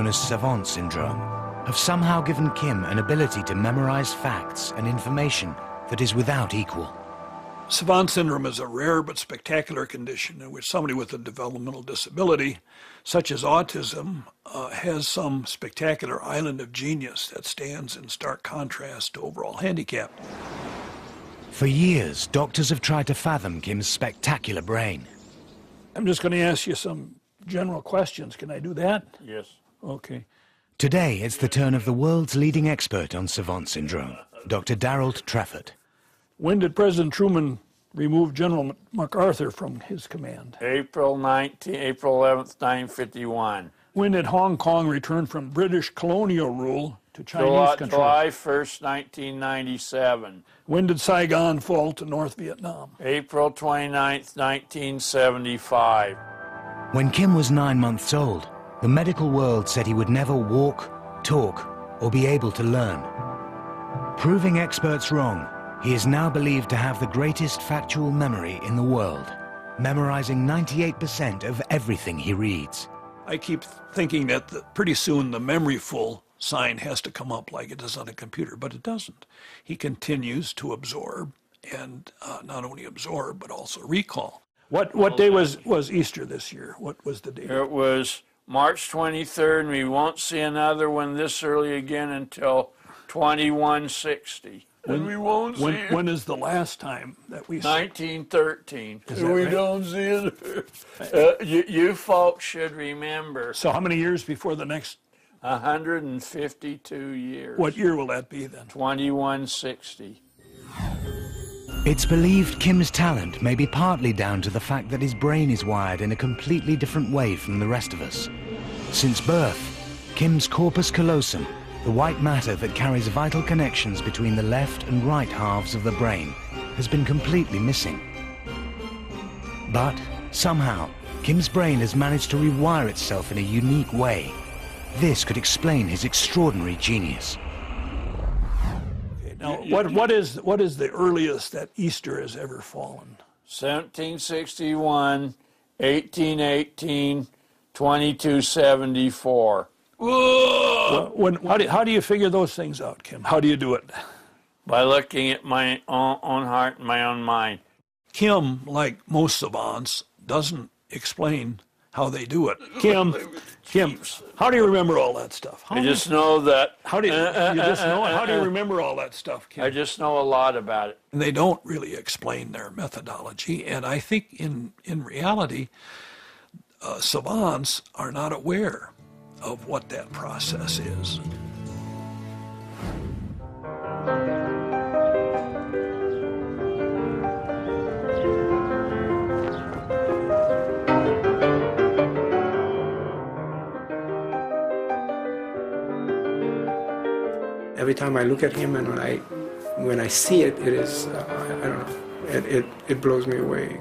known as savant syndrome, have somehow given Kim an ability to memorize facts and information that is without equal. Savant syndrome is a rare but spectacular condition in which somebody with a developmental disability, such as autism, uh, has some spectacular island of genius that stands in stark contrast to overall handicap. For years, doctors have tried to fathom Kim's spectacular brain. I'm just going to ask you some general questions. Can I do that? Yes. Okay. Today, it's the turn of the world's leading expert on savant syndrome, Dr. Darold Treffert. When did President Truman remove General MacArthur from his command? April 19, April 11th, 1951. When did Hong Kong return from British colonial rule to Chinese July, control? July 1st, 1997. When did Saigon fall to North Vietnam? April 29th, 1975. When Kim was nine months old, the medical world said he would never walk, talk, or be able to learn. Proving experts wrong, he is now believed to have the greatest factual memory in the world, memorizing 98% of everything he reads. I keep thinking that the, pretty soon the memory full sign has to come up like it does on a computer, but it doesn't. He continues to absorb and uh, not only absorb but also recall. What what day was was Easter this year? What was the day? It was March 23rd, and we won't see another one this early again until 2160. and we won't When, see it. when is the last time that we 1913. Is And that we right? don't see it. Uh, you, you folks should remember So how many years before the next? 152 years. What year will that be then? 2160. It's believed Kim's talent may be partly down to the fact that his brain is wired in a completely different way from the rest of us. Since birth, Kim's corpus callosum, the white matter that carries vital connections between the left and right halves of the brain, has been completely missing. But somehow, Kim's brain has managed to rewire itself in a unique way. This could explain his extraordinary genius. Now, what what is what is the earliest that Easter has ever fallen? 1761, 1818, 2274. Well, When how do, how do you figure those things out, Kim? How do you do it? By looking at my own, own heart and my own mind. Kim, like most savants, doesn't explain how they do it. Kim, Kim, how do you remember all that stuff? How I do- just know that. how do you, Uh, you just uh, know it? uh, How do you uh, remember all that stuff, Kim? I just know a lot about it. And they don't really explain their methodology. And I think in, in reality, uh, savants are not aware of what that process is. Every time I look at him and when I when I see it, it is uh, I, don't know. It, it it blows me away.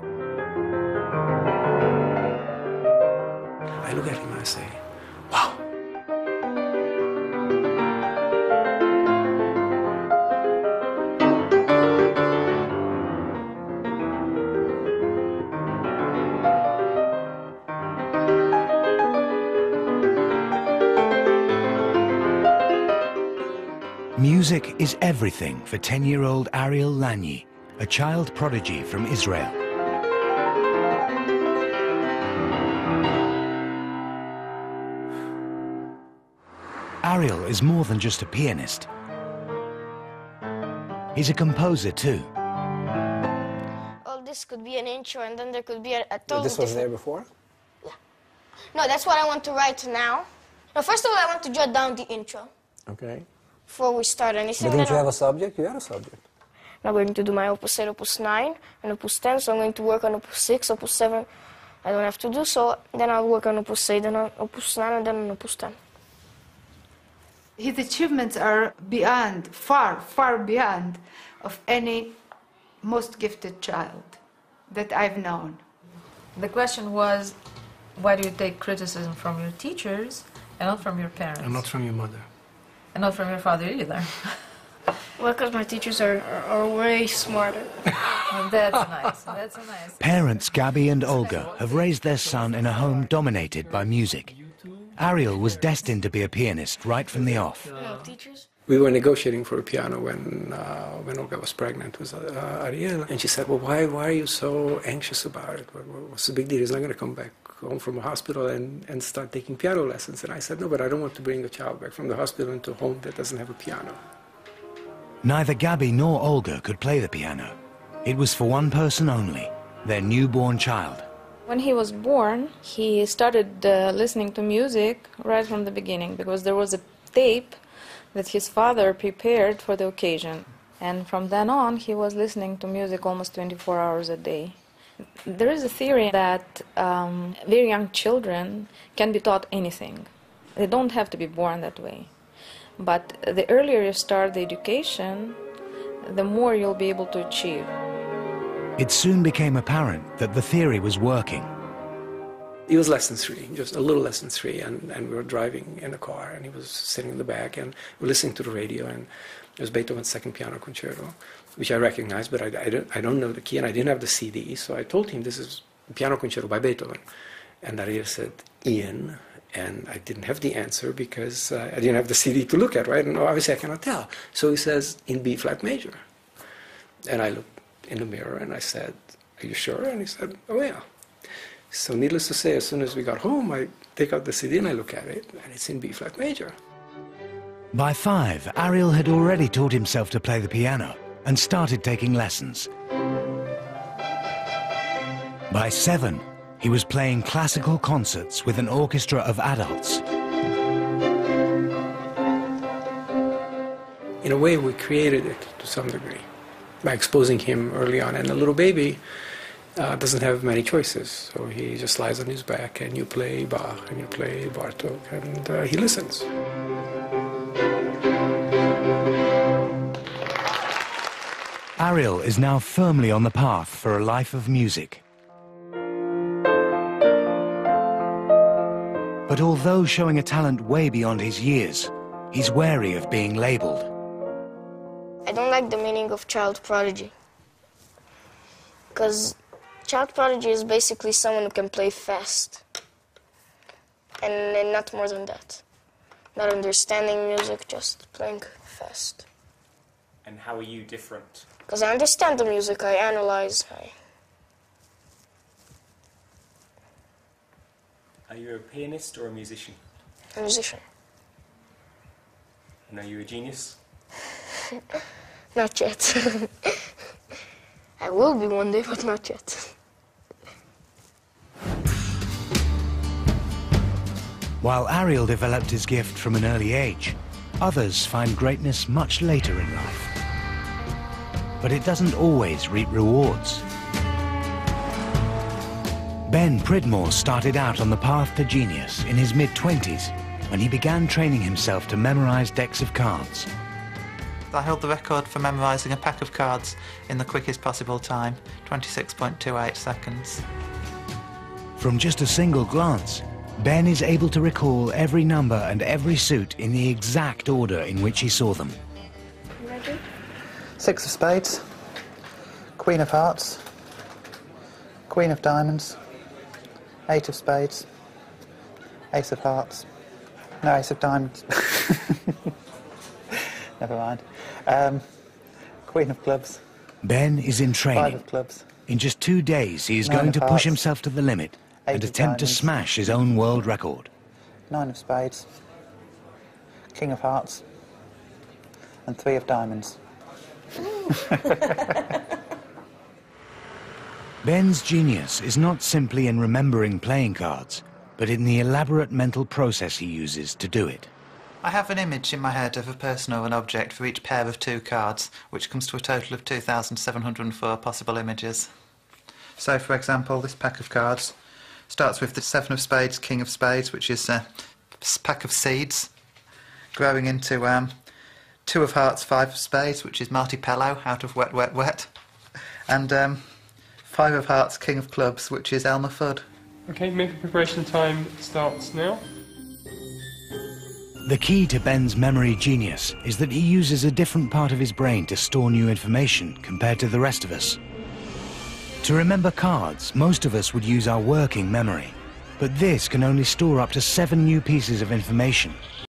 I look at him and I say, Music is everything for 10-year-old Ariel Lanyi, a child prodigy from Israel. Ariel is more than just a pianist. He's a composer too. Well, this could be an intro, and then there could be a, a totally This was there different- before. No, that's what I want to write now. No, first of all, I want to jot down the intro Okay. Before we start anything. But don't you have I'll- a subject? You had a subject. I'm going to do my opus 8, opus 9, and opus 10, so I'm going to work on opus 6, opus 7. I don't have to do so. Then I'll work on opus 8, then on opus 9, and then on opus 10. His achievements are beyond, far, far beyond of any most gifted child that I've known. The question was, why do you take criticism from your teachers and not from your parents? And not from your mother. And not from your father either. Well, because my teachers are, are, are way smarter. Well, that's nice. That's a nice. Parents Gabby and Olga have raised their son in a home dominated by music. Ariel was destined to be a pianist right from the off. We were negotiating for a piano when uh, when Olga was pregnant with uh, Ariel, and she said, "Well, why why are you so anxious about it? What, what's the big deal? He's not going to come back home from a hospital and, and start taking piano lessons." And I said, "No, but I don't want to bring a child back from the hospital into a home that doesn't have a piano." Neither Gabby nor Olga could play the piano. It was for one person only, their newborn child. When he was born, he started uh, listening to music right from the beginning because there was a tape that his father prepared for the occasion. And from then on, he was listening to music almost 24 hours a day. There is a theory that um, very young children can be taught anything. They don't have to be born that way. But the earlier you start the education, the more you'll be able to achieve. It soon became apparent that the theory was working. He was less than three, just a little less than three, and, and we were driving in a car, and he was sitting in the back, and we were listening to the radio, and it was Beethoven's Second Piano Concerto, which I recognized, but I, I, don't, I don't know the key, and I didn't have the CD, so I told him this is Piano Concerto by Beethoven. And Ariel said, Ian, and I didn't have the answer because uh, I didn't have the CD to look at, right? And obviously I cannot tell. So he says, in B flat major. And I looked in the mirror and I said, Are you sure? And he said, Oh, yeah. So, needless to say, as soon as we got home, I take out the CD and I look at it, and it's in B flat major. By five, Ariel had already taught himself to play the piano and started taking lessons. By seven, he was playing classical concerts with an orchestra of adults. In a way, we created it to some degree by exposing him early on. And a little baby uh, doesn't have many choices. So he just lies on his back and you play Bach and you play Bartok and uh, he listens. Ariel is now firmly on the path for a life of music. But although showing a talent way beyond his years, he's wary of being labeled. I don't like the meaning of child prodigy. Because child prodigy is basically someone who can play fast. And, and not more than that. Not understanding music, just playing fast. And how are you different? Because I understand the music, I analyze, I... Are you a pianist or a musician? a musician. And are you a genius? Not yet. I will be one day, but not yet. While Ariel developed his gift from an early age, others find greatness much later in life. But it doesn't always reap rewards. Ben Pridmore started out on the path to genius in his mid-twenties when he began training himself to memorize decks of cards. I held the record for memorising a pack of cards in the quickest possible time, 26.28 seconds. From just a single glance, Ben is able to recall every number and every suit in the exact order in which he saw them. Ready? Six of spades, queen of hearts, queen of diamonds, eight of spades, ace of hearts, no, ace of diamonds. Never mind. Um, queen of clubs, Ben is in five training. of clubs, In just two days, he is Nine going to push himself to the limit and Eight of attempt to smash his own world record. nine of spades, king of hearts, and three of diamonds. Ben's genius is not simply in remembering playing cards, but in the elaborate mental process he uses to do it. I have an image in my head of a person or an object for each pair of two cards, which comes to a total of 2,704 possible images. So, for example, this pack of cards starts with the Seven of Spades, King of Spades, which is a pack of seeds, growing into um, Two of Hearts, Five of Spades, which is Marti Pellow out of Wet, Wet, Wet, and um, Five of Hearts, King of Clubs, which is Elmer Fudd. Okay, mental preparation time starts now. The key to Ben's memory genius is that he uses a different part of his brain to store new information compared to the rest of us. To remember cards, most of us would use our working memory. But this can only store up to seven new pieces of information.